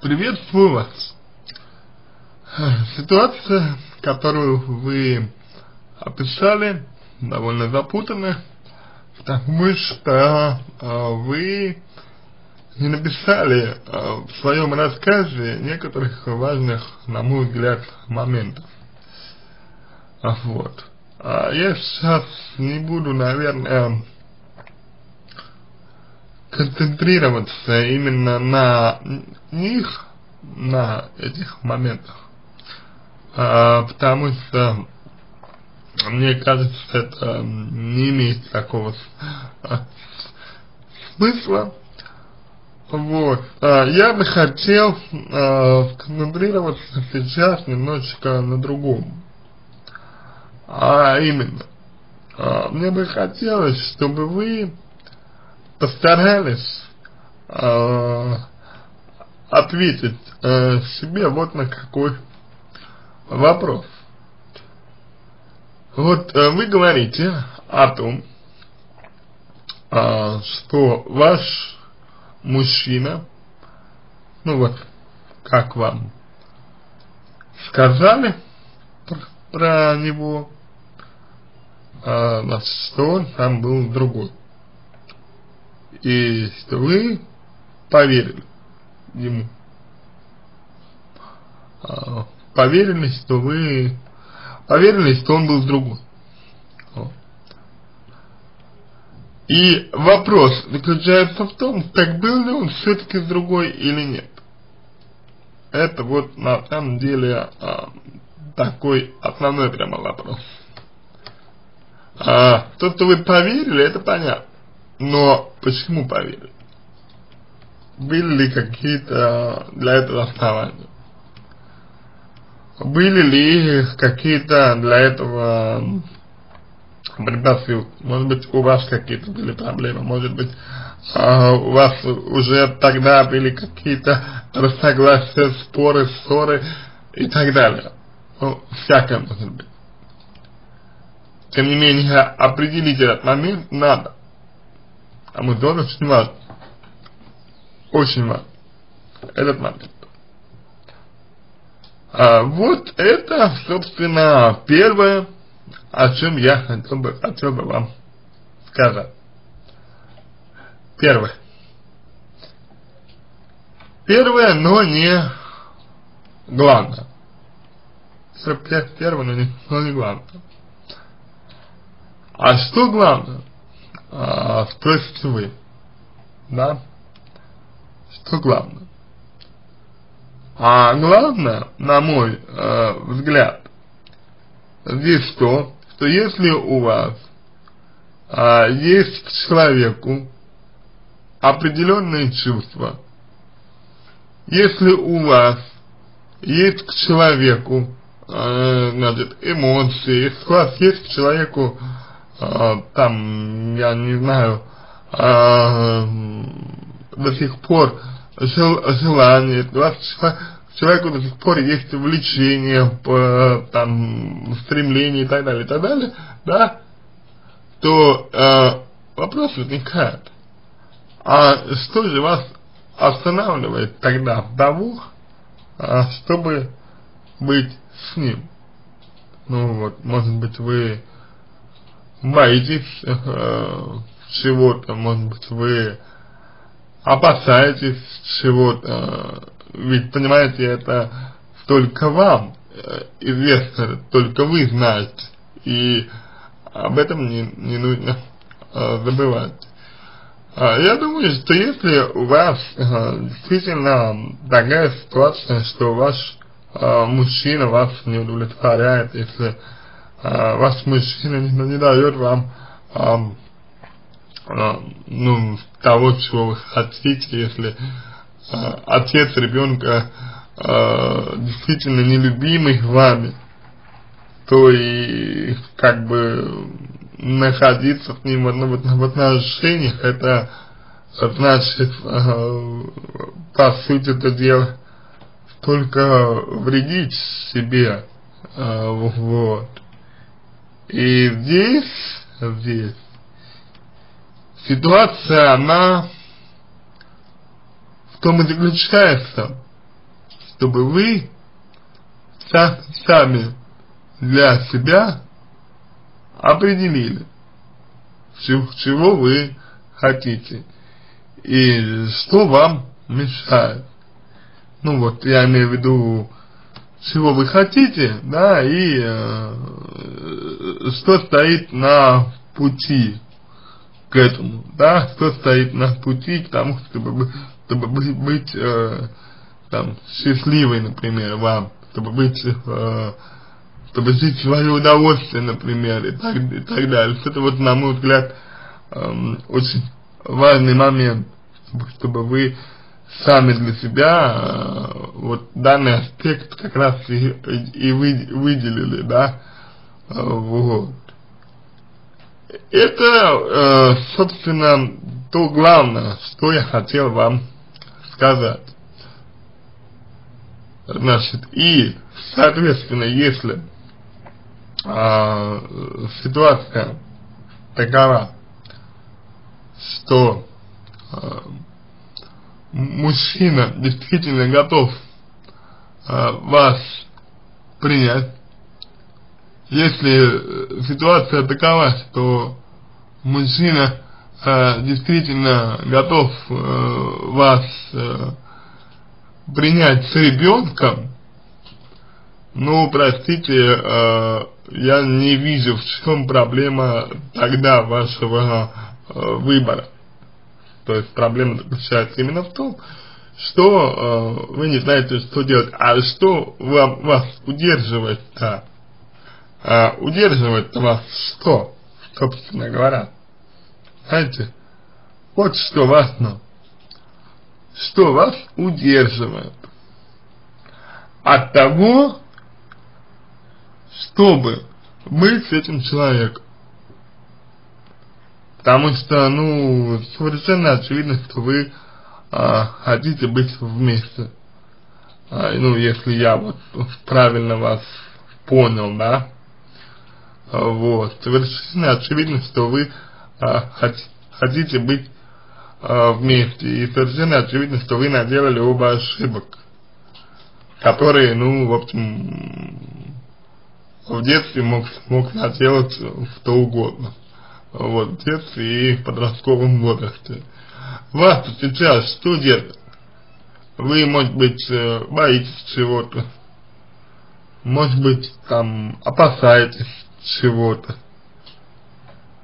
Приветствую вас. Ситуация, которую вы описали, довольно запутанная, потому что э, вы не написали э, в своем рассказе некоторых важных, на мой взгляд, моментов. Вот. А я сейчас не буду, наверное, концентрироваться именно на них, на этих моментах, а, потому что мне кажется, это не имеет такого а, смысла. Вот. А, я бы хотел а, сконцентрироваться сейчас немножечко на другом. А именно, а, мне бы хотелось, чтобы вы постарались э, ответить э, себе вот на какой вопрос. Вот э, вы говорите о том, э, что ваш мужчина, ну вот, как вам сказали про, про него, э, что он там был другой и что вы поверили ему. А, поверили, что вы поверили, что он был другой. И вопрос заключается в том, так был ли он все-таки другой или нет. Это вот на самом деле а, такой основной прямо вопрос. А, то, что вы поверили, это понятно. Но почему поверили? Были ли какие-то для этого основания? Были ли какие-то для этого предпосылки? Может быть, у вас какие-то были проблемы, может быть, а, у вас уже тогда были какие-то разногласия, споры, ссоры и так далее. Ну, всякое может быть. Тем не менее, определить этот момент надо. А мы очень важно. Очень важно. Этот момент. А вот это, собственно, первое, о чем я хотел бы, хотел бы вам сказать. Первое. Первое, но не главное. Первое, но не, но не главное. А что главное? А, спросите вы, да, что главное? А главное, на мой э, взгляд, здесь то, что если у вас э, есть к человеку определенные чувства, если у вас есть к человеку э, значит, эмоции, если у вас есть к человеку а, там, я не знаю, а, до сих пор жел, желание, человеку до сих пор есть влечение, по, там, стремление и так далее, и так далее, да, то э, вопрос возникает, а что же вас останавливает тогда того, а, чтобы быть с ним? Ну вот, может быть вы боитесь э, чего-то, может быть, вы опасаетесь чего-то, ведь, понимаете, это только вам э, известно, только вы знаете, и об этом не, не нужно э, забывать. А, я думаю, что если у вас э, действительно такая ситуация, что ваш э, мужчина вас не удовлетворяет, если а, ваш мужчина не, дает вам а, ну, того, чего вы хотите, если а, отец ребенка а, действительно нелюбимый вами, то и как бы находиться с ним в, отношениях, это значит, по сути это дело, только вредить себе, вот. И здесь, здесь ситуация, она в том и заключается, чтобы вы сами для себя определили, чего вы хотите и что вам мешает. Ну вот, я имею в виду, чего вы хотите, да, и э, что стоит на пути к этому, да, что стоит на пути к тому, чтобы, чтобы быть, э, там, счастливой, например, вам, чтобы быть, э, чтобы жить свое удовольствие, например, и так, и так далее. Это вот, на мой взгляд, э, очень важный момент, чтобы, вы сами для себя э, вот данный аспект как раз и, и вы, выделили, да, вот. Это, э, собственно, то главное, что я хотел вам сказать. Значит, и, соответственно, если э, ситуация такова, что э, мужчина действительно готов вас принять, если ситуация такова, что мужчина э, действительно готов э, вас э, принять с ребенком, ну, простите, э, я не вижу, в чем проблема тогда вашего э, выбора. То есть проблема заключается именно в том, что э, вы не знаете, что делать, а что вам, вас удерживает-то? Э, удерживает вас что, собственно говоря? Знаете, вот что важно. Что вас удерживает от того, чтобы быть этим человеком. Потому что, ну, совершенно очевидно, что вы а, хотите быть вместе. А, ну, если я вот правильно вас понял, да. А, вот. Совершенно очевидно, что вы а, хотите быть а, вместе. И совершенно очевидно, что вы наделали оба ошибок. Которые, ну, в общем, в детстве мог, мог наделать что угодно вот, в детстве и в подростковом возрасте. Вас сейчас что держит? Вы, может быть, э, боитесь чего-то, может быть, там, опасаетесь чего-то,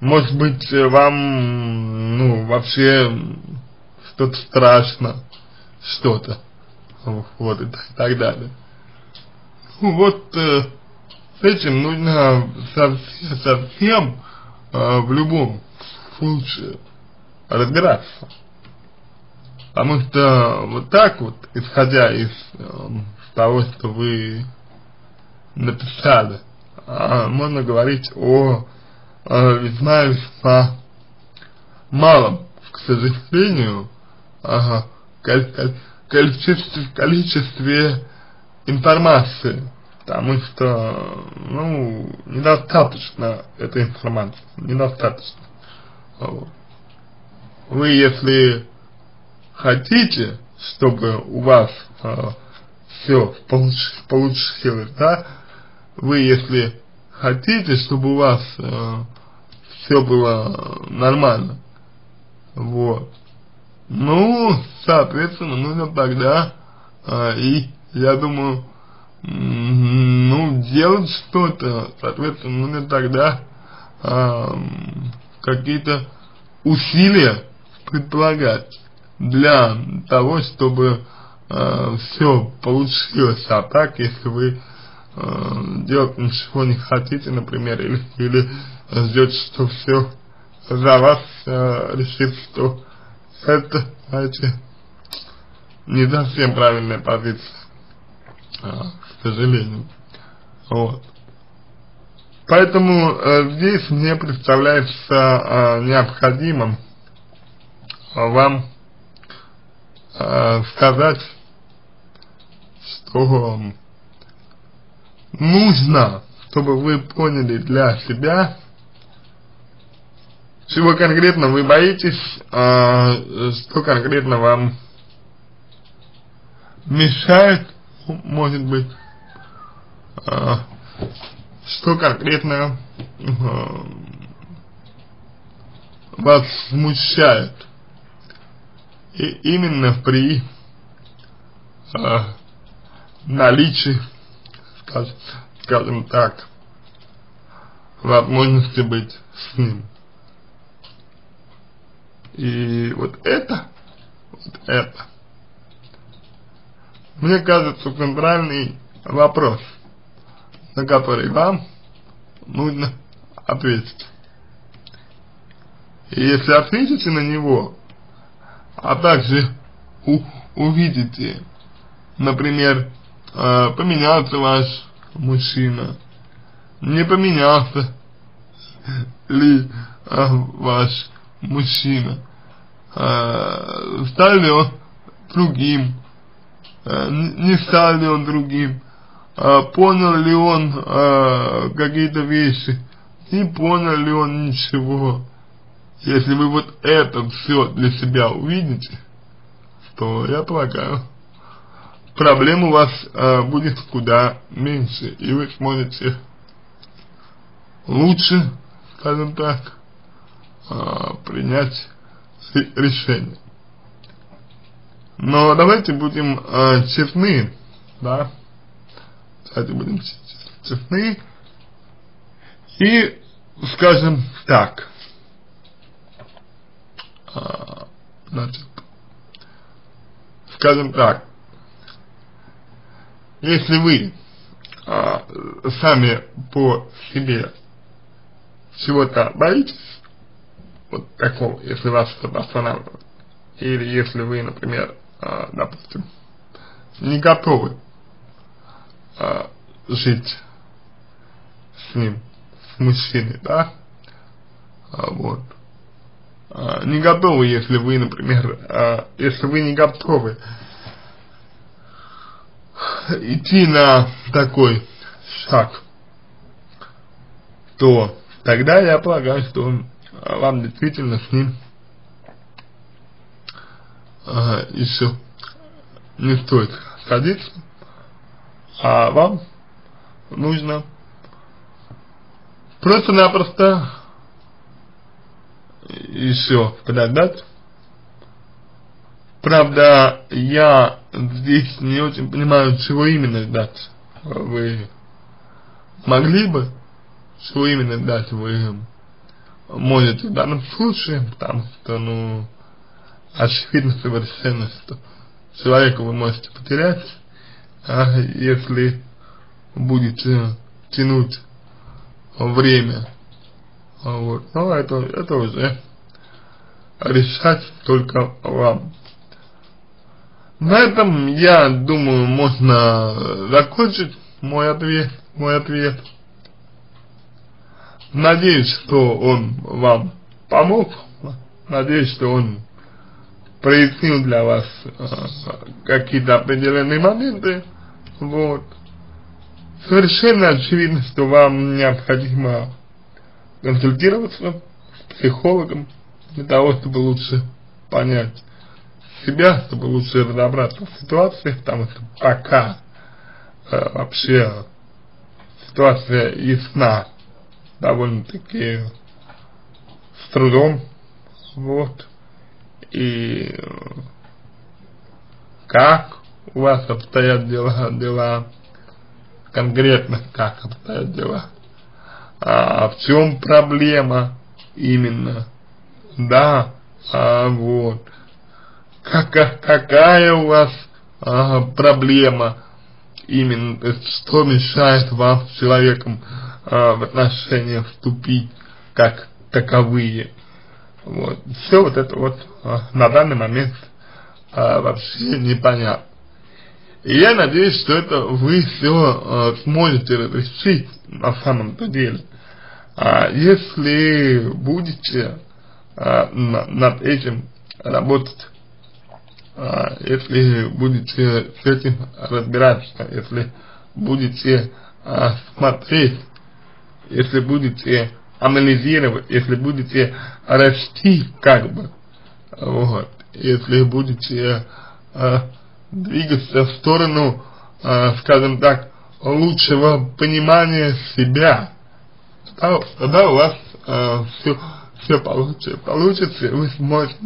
может быть, вам, ну, вообще что-то страшно, что-то, вот, и так, далее. Ну, вот, э, с этим нужно совсем, совсем э, в любом случае разбираться. Потому что вот так вот, исходя из э, того, что вы написали, можно говорить о весьма весьма малом, к сожалению, количестве, количестве информации потому что, ну, недостаточно этой информации, недостаточно. Вы, если хотите, чтобы у вас э, все получ, получилось, да, вы, если хотите, чтобы у вас э, все было нормально, вот, ну, соответственно, нужно тогда, э, и, я думаю, ну, делать что-то, соответственно, нужно тогда э, какие-то усилия предполагать для того, чтобы э, все получилось, а так, если вы делать ничего не хотите, например, или, или ждете, что все за вас э, решит, что это, знаете, не совсем правильная позиция. А, к сожалению. Вот. Поэтому э, здесь мне представляется э, необходимым вам э, сказать, что нужно, чтобы вы поняли для себя, чего конкретно вы боитесь, э, что конкретно вам мешает может быть, а, что конкретно а, вас смущает. И именно при а, наличии, скажем, скажем так, возможности быть с ним. И вот это, вот это, мне кажется, центральный вопрос, на который вам нужно ответить. И если ответите на него, а также у, увидите, например, э, поменялся ваш мужчина, не поменялся ли э, ваш мужчина, э, стал ли он другим, э, не стал ли он другим, э, понял ли он э, какие-то вещи, не понял ли он ничего. Если вы вот это все для себя увидите, то я полагаю, проблем у вас э, будет куда меньше, и вы сможете лучше, скажем так, э, принять решение. Но давайте будем э, честны, да, давайте будем честны. И скажем так, а, значит, скажем так, если вы а, сами по себе чего-то боитесь, вот такого, если вас что-то останавливает, или если вы, например, а, допустим, не готовы а, жить с ним, с мужчиной, да, а, вот, а, не готовы, если вы, например, а, если вы не готовы идти на такой шаг, то тогда я полагаю, что вам действительно с ним а, еще не стоит садиться, а вам нужно просто-напросто еще подождать. Правда, я здесь не очень понимаю, чего именно ждать. Вы могли бы, чего именно ждать вы можете в данном случае, потому что, ну, очевидно совершенно, что человека вы можете потерять, а если будете тянуть время вот. Но это, это уже решать только вам. На этом, я думаю, можно закончить мой ответ. Мой ответ. Надеюсь, что он вам помог. Надеюсь, что он прояснил для вас э, какие-то определенные моменты. Вот. Совершенно очевидно, что вам необходимо консультироваться с психологом для того, чтобы лучше понять себя, чтобы лучше разобраться в ситуации, потому что пока э, вообще ситуация ясна довольно-таки с трудом, вот, и э, как у вас обстоят дела, дела, конкретно как обстоят дела, а, в чем проблема именно, да, а, вот, как, какая у вас а, проблема именно, что мешает вам с человеком а, в отношения вступить как таковые, вот, все вот это вот а, на данный момент а, вообще непонятно. И я надеюсь, что это вы все э, сможете разрешить на самом-то деле. А если будете э, на, над этим работать, если будете с этим разбираться, если будете э, смотреть, если будете анализировать, если будете расти как бы, вот, если будете э, двигаться в сторону скажем так, лучшего понимания себя, тогда, тогда у вас э, все, все получится, получится, вы сможете,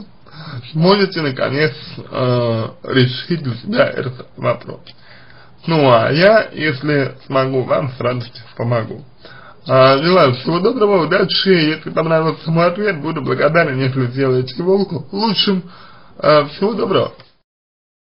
сможете наконец э, решить для себя этот вопрос. Ну а я, если смогу, вам с радостью помогу. А, желаю всего доброго, удачи, если понравился мой ответ, буду благодарен, если сделаете его лучшим. А, всего доброго.